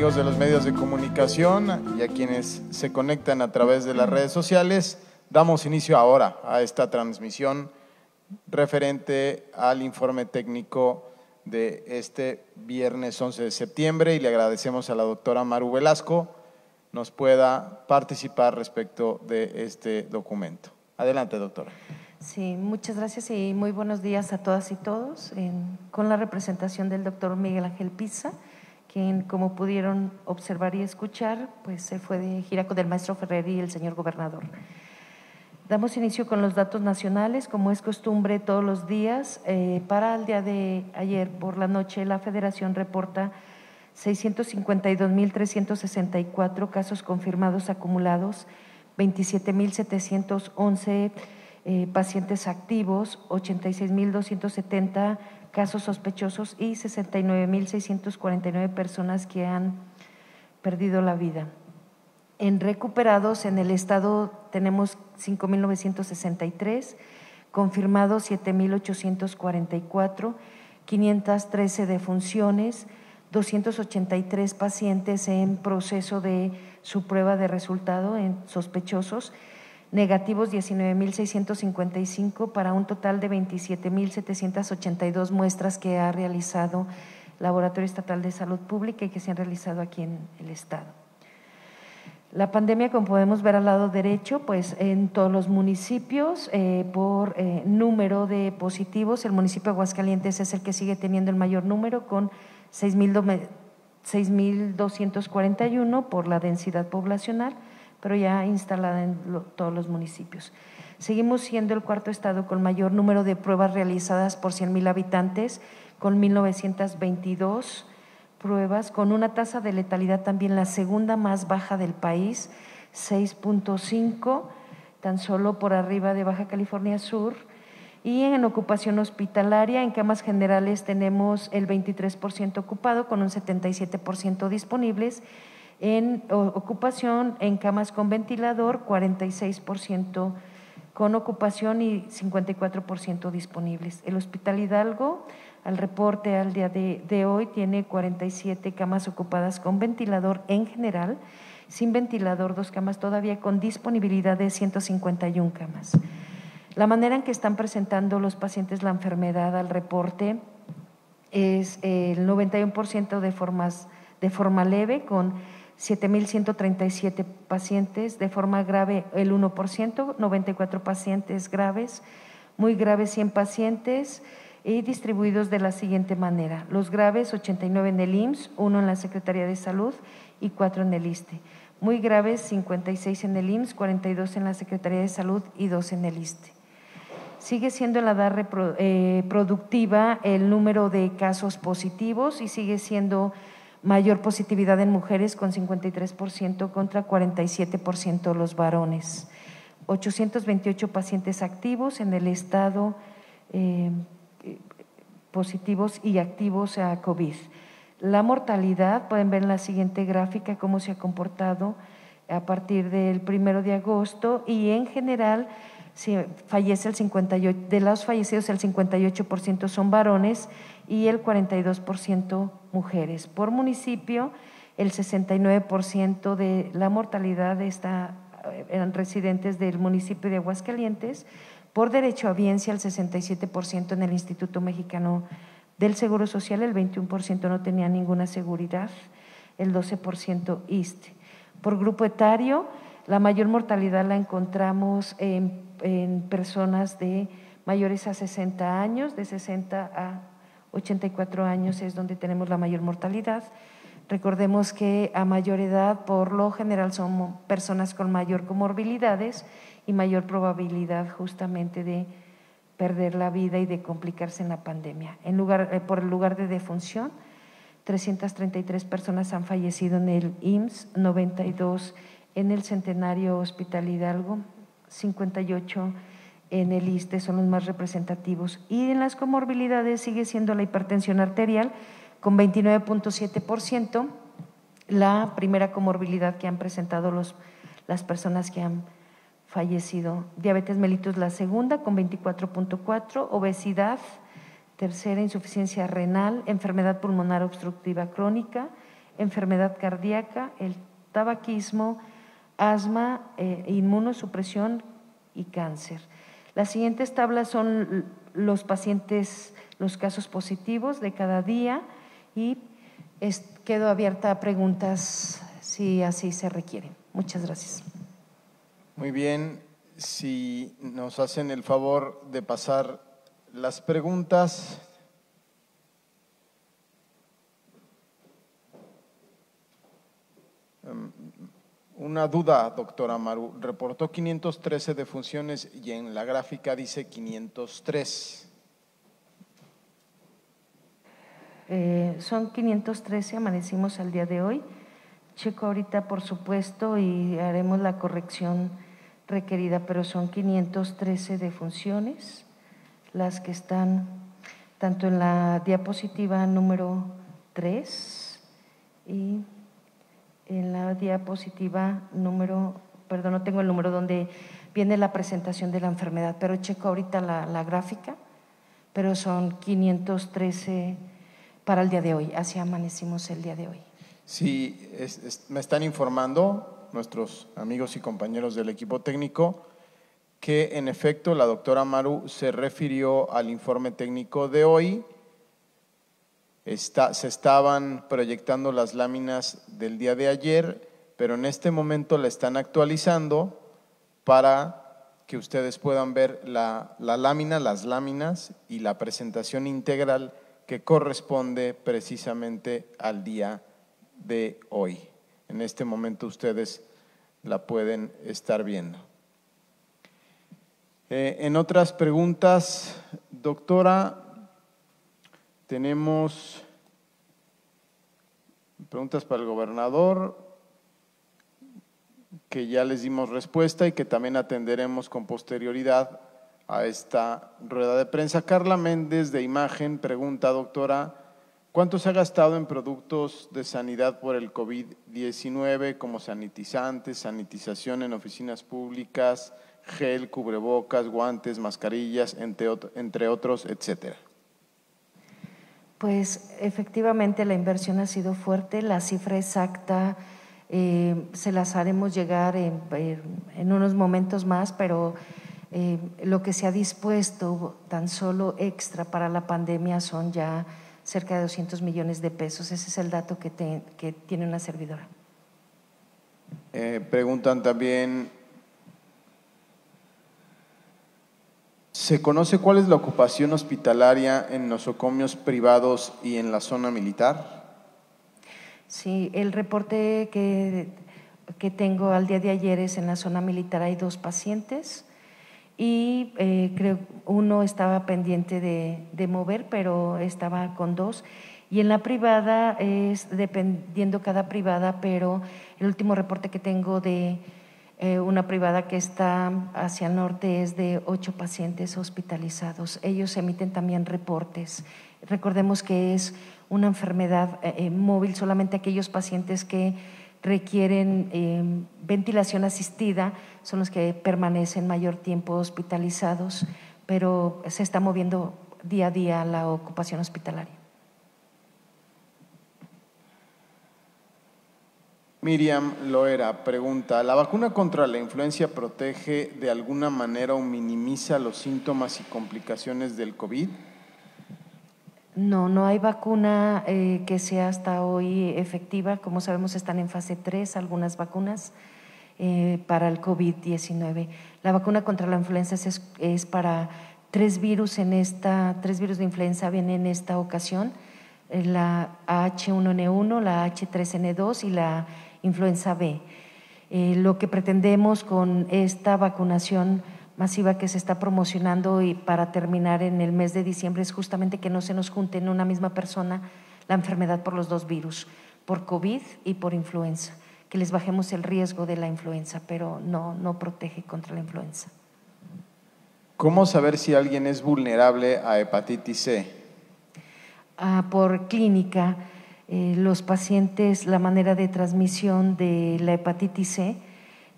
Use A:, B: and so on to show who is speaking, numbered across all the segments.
A: amigos de los medios de comunicación y a quienes se conectan a través de las redes sociales. Damos inicio ahora a esta transmisión referente al informe técnico de este viernes 11 de septiembre y le agradecemos a la doctora Maru Velasco nos pueda participar respecto de este documento. Adelante, doctora.
B: Sí, muchas gracias y muy buenos días a todas y todos. con la representación del doctor Miguel Ángel Pizza, quien, como pudieron observar y escuchar, pues se fue de gira con el maestro Ferrer y el señor gobernador. Damos inicio con los datos nacionales, como es costumbre todos los días. Eh, para el día de ayer por la noche, la Federación reporta 652.364 casos confirmados acumulados, 27.711 eh, pacientes activos, 86.270 casos sospechosos y 69.649 personas que han perdido la vida. En recuperados en el estado tenemos 5.963, confirmados 7.844, 513 defunciones, 283 pacientes en proceso de su prueba de resultado en sospechosos, negativos 19.655 para un total de 27.782 muestras que ha realizado Laboratorio Estatal de Salud Pública y que se han realizado aquí en el Estado. La pandemia, como podemos ver al lado derecho, pues en todos los municipios, eh, por eh, número de positivos, el municipio de Aguascalientes es el que sigue teniendo el mayor número con 6.241 por la densidad poblacional, pero ya instalada en todos los municipios. Seguimos siendo el cuarto estado con mayor número de pruebas realizadas por 100.000 habitantes, con 1.922 pruebas, con una tasa de letalidad también la segunda más baja del país, 6.5, tan solo por arriba de Baja California Sur, y en ocupación hospitalaria, en camas generales tenemos el 23% ocupado con un 77% disponibles. En ocupación en camas con ventilador, 46% con ocupación y 54% disponibles. El Hospital Hidalgo, al reporte al día de, hoy, tiene 47 camas ocupadas con ventilador en general, sin ventilador, dos camas todavía con disponibilidad de 151 camas. La manera en que están presentando los pacientes la enfermedad al reporte es el 91% de, formas, de forma leve, con 7.137 pacientes, de forma grave el 1%, 94 pacientes graves, muy graves 100 pacientes y distribuidos de la siguiente manera. Los graves 89 en el IMSS, 1 en la Secretaría de Salud y 4 en el ISTE. Muy graves 56 en el IMSS, 42 en la Secretaría de Salud y 2 en el ISTE. Sigue siendo la edad eh, productiva el número de casos positivos y sigue siendo mayor positividad en mujeres con 53% contra 47% los varones. 828 pacientes activos en el estado eh, positivos y activos a COVID. La mortalidad, pueden ver en la siguiente gráfica cómo se ha comportado a partir del primero de agosto y en general fallece el 58, de los fallecidos el 58% son varones y el 42% mujeres. Por municipio, el 69% de la mortalidad está, eh, eran residentes del municipio de Aguascalientes. Por derecho a biencia, el 67% en el Instituto Mexicano del Seguro Social, el 21% no tenía ninguna seguridad, el 12% ISTE. Por grupo etario, la mayor mortalidad la encontramos en en personas de mayores a 60 años, de 60 a 84 años es donde tenemos la mayor mortalidad. Recordemos que a mayor edad, por lo general, son personas con mayor comorbilidades y mayor probabilidad justamente de perder la vida y de complicarse en la pandemia. Eh, por el lugar de defunción, 333 personas han fallecido en el IMSS, 92 en el Centenario Hospital Hidalgo, 58 en el ISTE son los más representativos. Y en las comorbilidades sigue siendo la hipertensión arterial con 29.7%, la primera comorbilidad que han presentado los, las personas que han fallecido. Diabetes mellitus la segunda con 24.4, obesidad, tercera insuficiencia renal, enfermedad pulmonar obstructiva crónica, enfermedad cardíaca, el tabaquismo, asma, eh, inmunosupresión y cáncer. Las siguientes tablas son los pacientes, los casos positivos de cada día y quedo abierta a preguntas si así se requiere. Muchas gracias.
A: Muy bien, si nos hacen el favor de pasar las preguntas. Una duda, doctora Maru. Reportó 513 defunciones y en la gráfica dice 503.
B: Eh, son 513, amanecimos al día de hoy. Checo ahorita, por supuesto, y haremos la corrección requerida, pero son 513 defunciones las que están tanto en la diapositiva número 3 y en la diapositiva número, perdón, no tengo el número donde viene la presentación de la enfermedad, pero checo ahorita la, gráfica, pero son 513 para el día de hoy, así amanecimos el día de hoy.
A: Sí, me están informando nuestros amigos y compañeros del equipo técnico que en efecto la doctora Maru se refirió al informe técnico de hoy. Se estaban proyectando las láminas del día de ayer, pero en este momento la están actualizando para que ustedes puedan ver la, la lámina, las láminas y la presentación integral que corresponde precisamente al día de hoy. En este momento ustedes la pueden estar viendo. Eh, en otras preguntas, doctora, tenemos preguntas para el gobernador que ya les dimos respuesta y que también atenderemos con posterioridad a esta rueda de prensa. Carla Méndez de Imagen pregunta, doctora, ¿cuánto se ha gastado en productos de sanidad por el COVID-19 como sanitizantes, sanitización en oficinas públicas, gel, cubrebocas, guantes, mascarillas, entre, otros, etcétera?
B: Pues efectivamente la inversión ha sido fuerte, la cifra exacta eh, se las haremos llegar en, unos momentos más, pero eh, lo que se ha dispuesto tan solo extra para la pandemia son ya cerca de 200 millones de pesos. Ese es el dato que, tiene una servidora.
A: Eh, preguntan también ¿Se conoce cuál es la ocupación hospitalaria en nosocomios privados y en la zona militar?
B: Sí, el reporte que, que tengo al día de ayer es en la zona militar hay dos pacientes y eh, creo uno estaba pendiente de, de, mover, pero estaba con dos. Y en la privada es dependiendo cada privada, pero el último reporte que tengo de eh, una privada que está hacia el norte es de ocho pacientes hospitalizados. Ellos emiten también reportes. Recordemos que es una enfermedad eh, eh, móvil, solamente aquellos pacientes que requieren ventilación asistida son los que permanecen mayor tiempo hospitalizados, pero se está moviendo día a día la ocupación hospitalaria.
A: Miriam Loera pregunta, ¿la vacuna contra la influencia protege de alguna manera o minimiza los síntomas y complicaciones del COVID?
B: No, no hay vacuna eh, que sea hasta hoy efectiva. Como sabemos, están en fase 3 algunas vacunas eh, para el COVID-19. La vacuna contra la influenza es, es, para tres virus en esta, tres virus de influenza vienen en esta ocasión, eh, la H1N1, la H3N2 y la influenza B. Eh, lo que pretendemos con esta vacunación masiva que se está promocionando y para terminar en el mes de diciembre es justamente que no se nos junte en una misma persona la enfermedad por los dos virus, por COVID y por influenza, que les bajemos el riesgo de la influenza, pero no, no protege contra la influenza.
A: ¿Cómo saber si alguien es vulnerable a hepatitis C?
B: Ah, por clínica eh, los pacientes, la manera de transmisión de la hepatitis C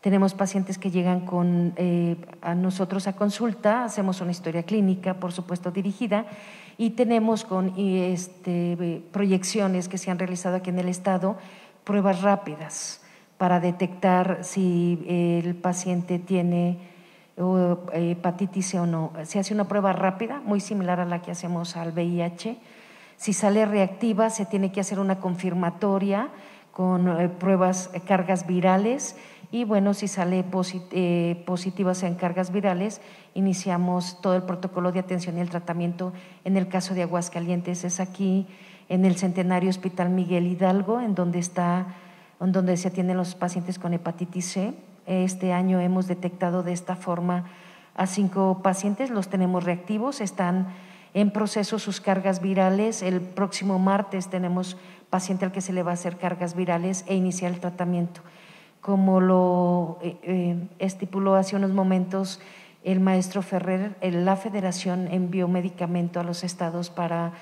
B: Tenemos pacientes que llegan con, eh, a nosotros a consulta, hacemos una historia clínica, por supuesto dirigida, y tenemos con este, proyecciones que se han realizado aquí en el Estado, pruebas rápidas para detectar si el paciente tiene hepatitis C o no. Se hace una prueba rápida, muy similar a la que hacemos al VIH. Si sale reactiva, se tiene que hacer una confirmatoria con eh, pruebas, eh, cargas virales y bueno, si sale eh, positiva en cargas virales, iniciamos todo el protocolo de atención y el tratamiento. En el caso de Aguascalientes es aquí en el Centenario Hospital Miguel Hidalgo, en donde está, en donde se atienden los pacientes con hepatitis C. Este año hemos detectado de esta forma a cinco pacientes, los tenemos reactivos, están en proceso sus cargas virales. El próximo martes tenemos paciente al que se le va a hacer cargas virales e iniciar el tratamiento. Como lo eh, eh, estipuló hace unos momentos el maestro Ferrer, la federación envió medicamento a los estados para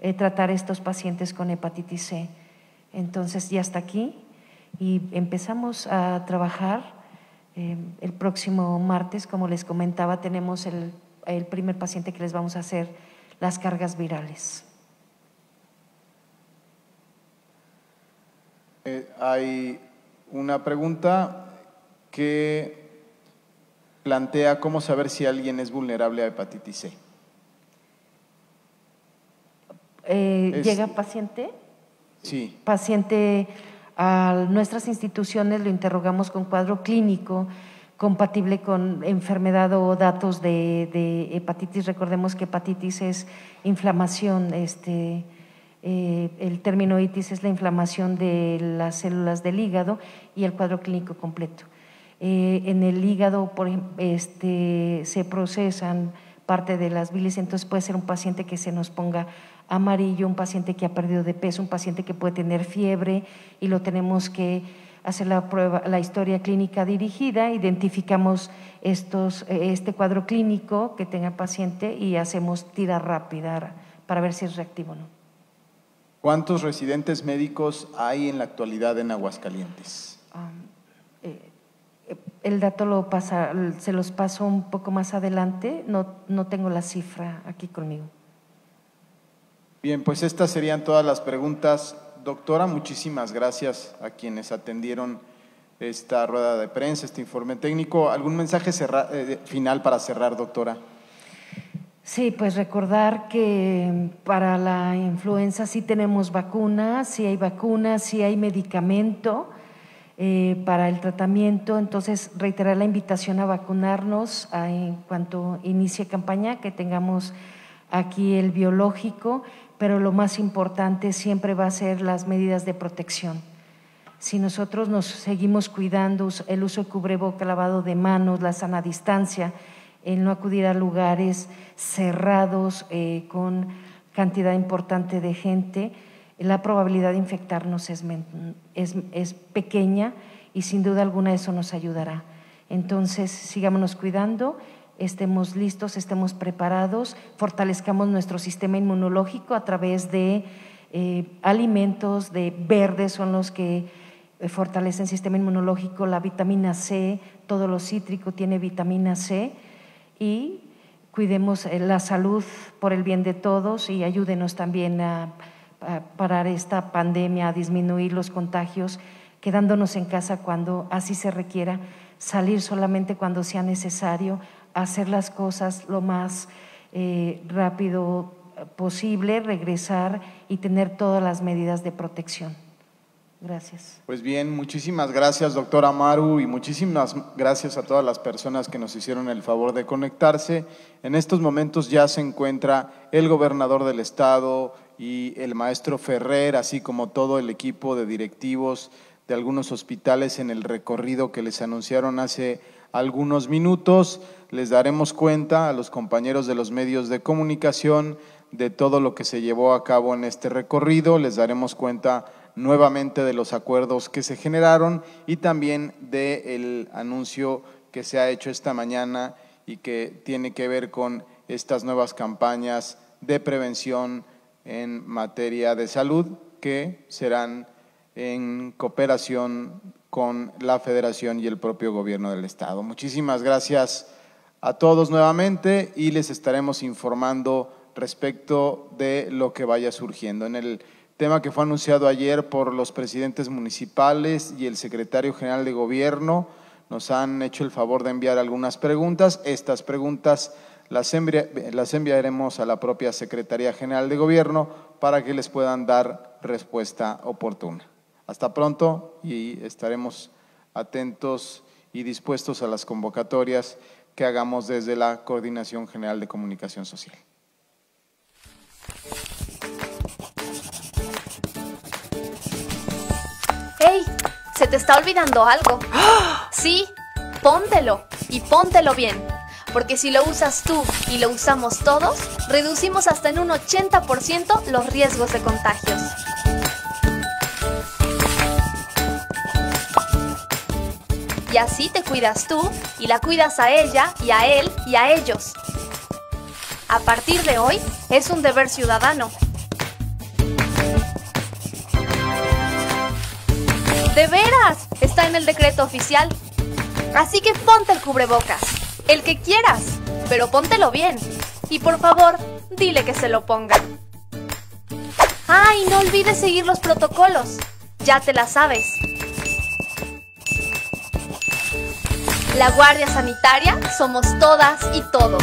B: eh, tratar estos pacientes con hepatitis C. Entonces ya está aquí y empezamos a trabajar. el próximo martes, como les comentaba, tenemos el, el primer paciente que les vamos a hacer las cargas virales.
A: Eh, hay una pregunta que plantea cómo saber si alguien es vulnerable a hepatitis C.
B: Eh, ¿Llega paciente?
A: Sí.
B: Paciente a nuestras instituciones lo interrogamos con cuadro clínico compatible con enfermedad o datos de, hepatitis. Recordemos que hepatitis es inflamación, este, eh, el término itis es la inflamación de las células del hígado y el cuadro clínico completo. Eh, en el hígado por, este, se procesan parte de las bilis, entonces puede ser un paciente que se nos ponga amarillo, un paciente que ha perdido de peso, un paciente que puede tener fiebre y lo tenemos que hacer la prueba, la historia clínica dirigida, identificamos estos, eh, este cuadro clínico que tenga el paciente y hacemos tira rápida para ver si es reactivo o no.
A: ¿Cuántos residentes médicos hay en la actualidad en Aguascalientes?
B: Eh, el dato lo pasa, se los paso un poco más adelante, no, no tengo la cifra aquí conmigo.
A: Bien, pues estas serían todas las preguntas. Doctora, muchísimas gracias a quienes atendieron esta rueda de prensa, este informe técnico. ¿Algún mensaje eh, final para cerrar, doctora?
B: Sí, pues recordar que para la influenza sí tenemos vacuna, sí hay vacuna, sí hay medicamento eh, para el tratamiento. Entonces, reiterar la invitación a vacunarnos en cuanto inicie campaña, que tengamos aquí el biológico, pero lo más importante siempre va a ser las medidas de protección. Si nosotros nos seguimos cuidando, el uso de cubreboca, lavado de manos, la sana distancia, el no acudir a lugares cerrados eh, con cantidad importante de gente, la probabilidad de infectarnos es, es, pequeña y sin duda alguna eso nos ayudará. Entonces, sigámonos cuidando, estemos listos, estemos preparados, fortalezcamos nuestro sistema inmunológico a través de eh, alimentos, de verdes son los que eh, fortalecen el sistema inmunológico, la vitamina C, todo lo cítrico tiene vitamina C y cuidemos eh, la salud por el bien de todos y ayúdenos también a, parar esta pandemia, a disminuir los contagios, quedándonos en casa cuando así se requiera, salir solamente cuando sea necesario, hacer las cosas lo más eh, rápido posible, regresar y tener todas las medidas de protección. Gracias.
A: Pues bien, muchísimas gracias, doctora Maru, y muchísimas gracias a todas las personas que nos hicieron el favor de conectarse. En estos momentos ya se encuentra el gobernador del estado y el maestro Ferrer, así como todo el equipo de directivos de algunos hospitales en el recorrido que les anunciaron hace algunos minutos. Les daremos cuenta a los compañeros de los medios de comunicación de todo lo que se llevó a cabo en este recorrido. Les daremos cuenta nuevamente de los acuerdos que se generaron y también del anuncio que se ha hecho esta mañana y que tiene que ver con estas nuevas campañas de prevención en materia de salud que serán en cooperación con la Federación y el propio gobierno del Estado. Muchísimas gracias a todos nuevamente y les estaremos informando respecto de lo que vaya surgiendo. En el tema que fue anunciado ayer por los presidentes municipales y el secretario general de gobierno, nos han hecho el favor de enviar algunas preguntas. Estas preguntas las, las enviaremos a la propia Secretaría General de Gobierno para que les puedan dar respuesta oportuna. Hasta pronto y estaremos atentos y dispuestos a las convocatorias que hagamos desde la Coordinación General de Comunicación Social.
C: ¡Hey! Se te está olvidando algo. Sí, póntelo y póntelo bien. Porque si lo usas tú y lo usamos todos, reducimos hasta en un 80% los riesgos de contagios. Y así te cuidas tú y la cuidas a ella y a él y a ellos. A partir de hoy es un deber ciudadano. De veras, está en el decreto oficial. Así que ponte el cubrebocas, el que quieras, pero póntelo bien. Y por favor, dile que se lo ponga. ¡Ay, no olvides seguir los protocolos! Ya te la sabes. La Guardia Sanitaria somos todas y todos.